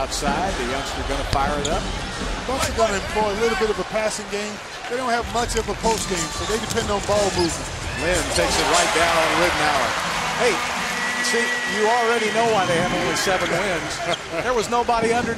outside. The youngster going to fire it up. Bucks are going to employ a little bit of a passing game. They don't have much of a post game, so they depend on ball movement. Lin takes it right down on Ridnour. Hey, see, you already know why they have only seven wins. There was nobody underneath.